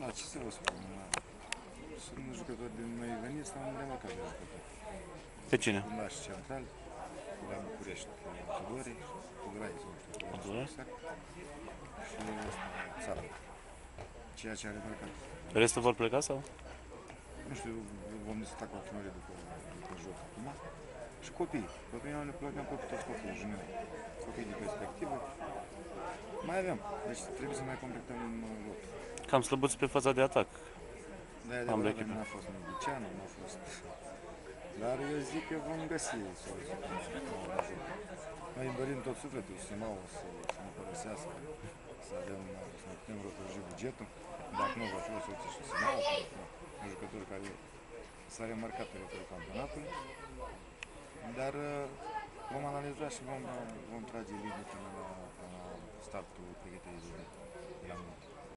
Da, ce să vă spun? Sunt jucători din noi veniți, am remarcat de jucători. Pe cine? Fundaș central, la București, Tudori, Tudorai, nu știu, Tudorai? exact. Și ăsta, țara. Ceea ce a remarcat. Restul vor pleca sau? Nu știu, vom discuta cu acționarii după, după joc acum. Și copii. Copiii ne plăteam pe toți copiii, juniori. Copii de perspectivă. Mai avem. Deci trebuie să mai completăm uh, loc. Cam slăbuți pe fața de atac. Dar e Am adevărat, echipă. nu a fost Medicianu, nu a fost... Dar eu zic că vom găsi soluții. Noi îmi dorim tot sufletul să Simau să, să ne părăsească, să avem, să ne putem rotoji bugetul. Dacă nu va fi o soluție și Simau, un jucător care s-a remarcat pe lucrul campionatului. Dar uh, Vom analiza și vom, vom trage limitele la, la startul pregătirii de la.